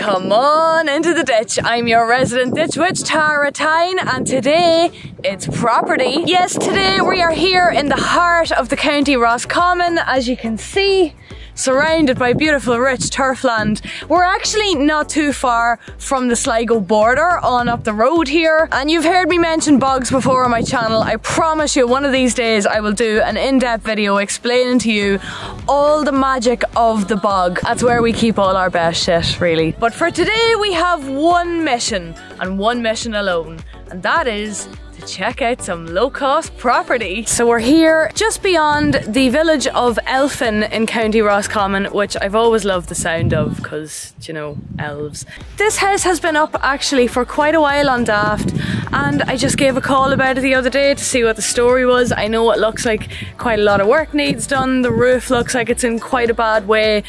Come on into the ditch. I'm your resident ditch witch, Tara Tyne, and today it's property. Yes, today we are here in the heart of the county Roscommon, as you can see surrounded by beautiful rich turfland. We're actually not too far from the Sligo border on up the road here and you've heard me mention bogs before on my channel. I promise you one of these days I will do an in-depth video explaining to you all the magic of the bog. That's where we keep all our best shit really. But for today we have one mission and one mission alone and that is to check out some low cost property. So we're here just beyond the village of Elphin in County Roscommon, which I've always loved the sound of because, you know, elves. This house has been up actually for quite a while on Daft and I just gave a call about it the other day to see what the story was. I know it looks like quite a lot of work needs done. The roof looks like it's in quite a bad way.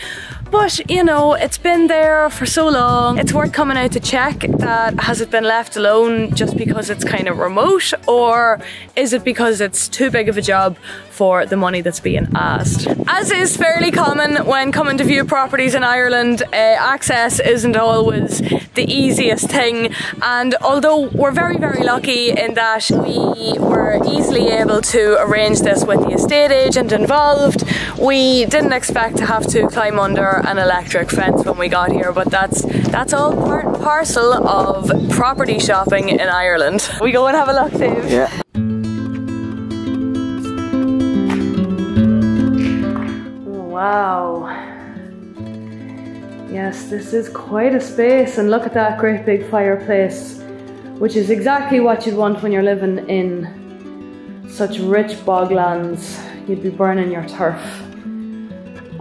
But you know, it's been there for so long. It's worth coming out to check that has it been left alone just because it's kind of remote or is it because it's too big of a job for the money that's being asked. As is fairly common when coming to view properties in Ireland, uh, access isn't always the easiest thing and although we're very very lucky in that we were easily able to arrange this with the estate agent involved, we didn't expect to have to climb under an electric fence when we got here, but that's that's all part and parcel of property shopping in Ireland. We go and have a look, Dave. Yeah. Wow. Yes, this is quite a space, and look at that great big fireplace, which is exactly what you'd want when you're living in such rich boglands. You'd be burning your turf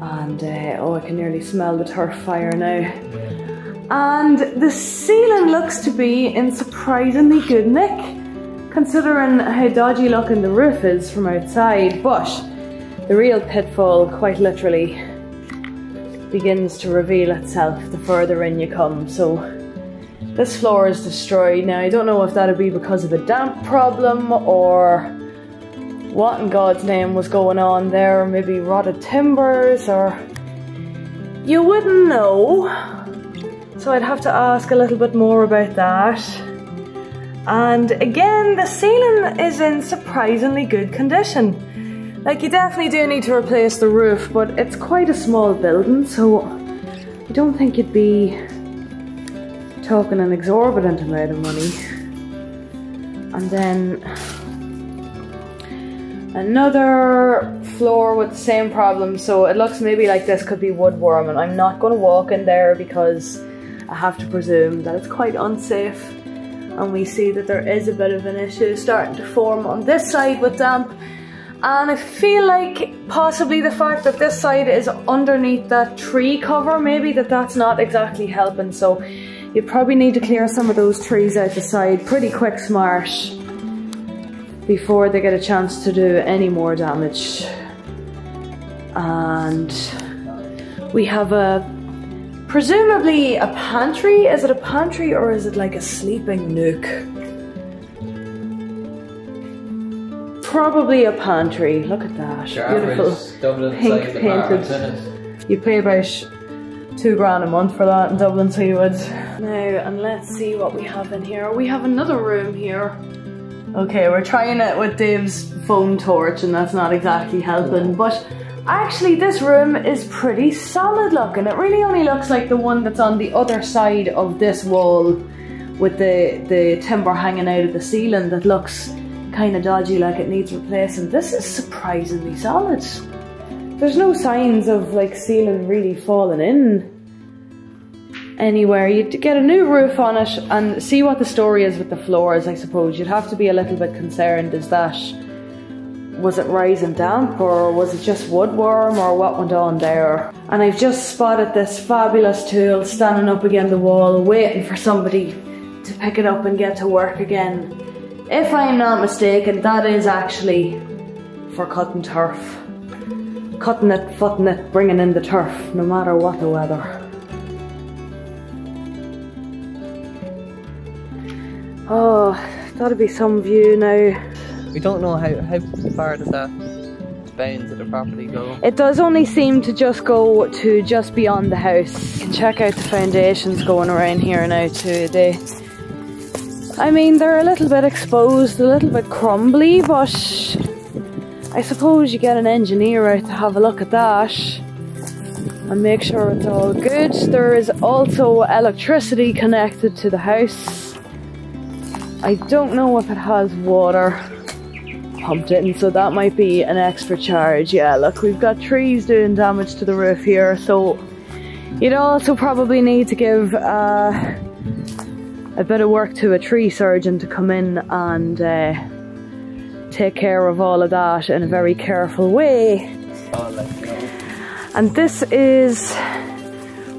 and uh, oh I can nearly smell the turf fire now and the ceiling looks to be in surprisingly good nick considering how dodgy looking the roof is from outside but the real pitfall quite literally begins to reveal itself the further in you come so this floor is destroyed now I don't know if that'll be because of a damp problem or what in God's name was going on there, maybe rotted timbers or you wouldn't know. So I'd have to ask a little bit more about that. And again, the ceiling is in surprisingly good condition. Like you definitely do need to replace the roof, but it's quite a small building, so I don't think you'd be talking an exorbitant amount of money. And then Another floor with the same problem, so it looks maybe like this could be woodworm, and I'm not going to walk in there because I have to presume that it's quite unsafe. And we see that there is a bit of an issue starting to form on this side with damp. And I feel like possibly the fact that this side is underneath that tree cover, maybe that that's not exactly helping. So you probably need to clear some of those trees out the side pretty quick smart before they get a chance to do any more damage. And we have a presumably a pantry. Is it a pantry or is it like a sleeping nook? Probably a pantry. Look at that. Your Beautiful pink painted. You pay about two grand a month for that in Dublin, so you would. Now, and let's see what we have in here. We have another room here. Okay, we're trying it with Dave's phone torch and that's not exactly helping, but actually this room is pretty solid looking. It really only looks like the one that's on the other side of this wall with the, the timber hanging out of the ceiling that looks kind of dodgy like it needs replacing. This is surprisingly solid. There's no signs of like ceiling really falling in anywhere. You'd get a new roof on it and see what the story is with the floors, I suppose. You'd have to be a little bit concerned. Is that, was it rising damp or was it just woodworm or what went on there? And I've just spotted this fabulous tool standing up against the wall, waiting for somebody to pick it up and get to work again. If I'm not mistaken, that is actually for cutting turf. Cutting it, footing it, bringing in the turf, no matter what the weather. Oh, that'll be some view now. We don't know how, how far does that bounds of the property go? It does only seem to just go to just beyond the house. You can check out the foundations going around here now too. They, I mean, they're a little bit exposed, a little bit crumbly, but I suppose you get an engineer out to have a look at that and make sure it's all good. There is also electricity connected to the house. I don't know if it has water pumped in, so that might be an extra charge. Yeah, look, we've got trees doing damage to the roof here, so you'd also probably need to give uh, a bit of work to a tree surgeon to come in and uh, take care of all of that in a very careful way. And this is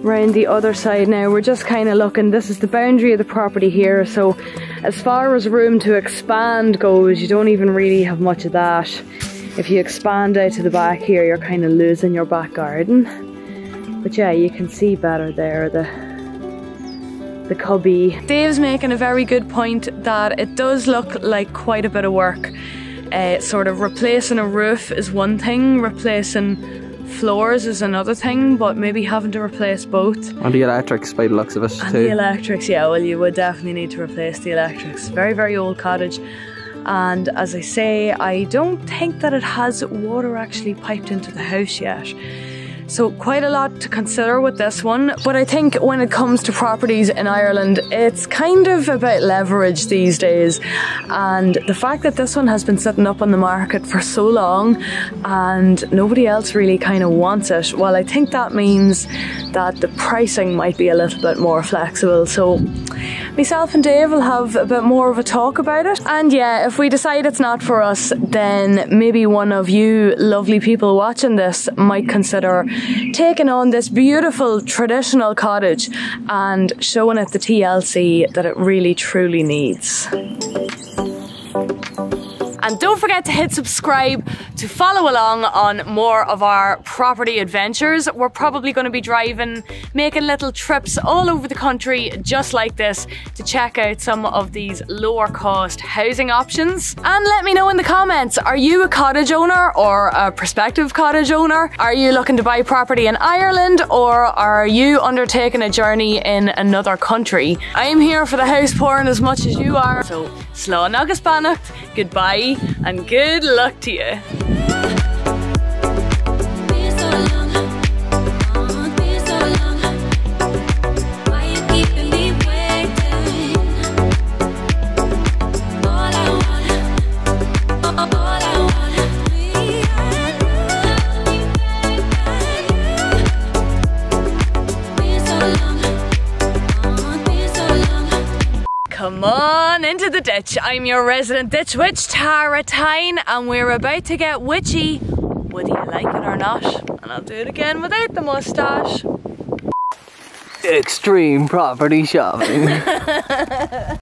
round the other side now. We're just kind of looking, this is the boundary of the property here, so as far as room to expand goes, you don't even really have much of that. If you expand out to the back here, you're kind of losing your back garden. But yeah, you can see better there, the the cubby. Dave's making a very good point that it does look like quite a bit of work. Uh, sort of replacing a roof is one thing, replacing floors is another thing, but maybe having to replace both. And the electrics by the looks of it And too. the electrics, yeah, well, you would definitely need to replace the electrics. Very, very old cottage. And as I say, I don't think that it has water actually piped into the house yet. So, quite a lot to consider with this one. But I think when it comes to properties in Ireland, it's kind of about leverage these days. And the fact that this one has been sitting up on the market for so long and nobody else really kind of wants it, well, I think that means that the pricing might be a little bit more flexible. So, myself and Dave will have a bit more of a talk about it. And yeah, if we decide it's not for us, then maybe one of you lovely people watching this might consider taking on this beautiful traditional cottage and showing it the TLC that it really truly needs. And don't forget to hit subscribe to follow along on more of our property adventures. We're probably going to be driving, making little trips all over the country just like this to check out some of these lower cost housing options. And let me know in the comments are you a cottage owner or a prospective cottage owner? Are you looking to buy property in Ireland or are you undertaking a journey in another country? I'm here for the house pouring as much as you are. So, slán agus beannacht, goodbye and good luck to you. Come on into the ditch. I'm your resident ditch witch, Tara Tyne, and we're about to get witchy, whether you like it or not. And I'll do it again without the mustache. Extreme property shopping.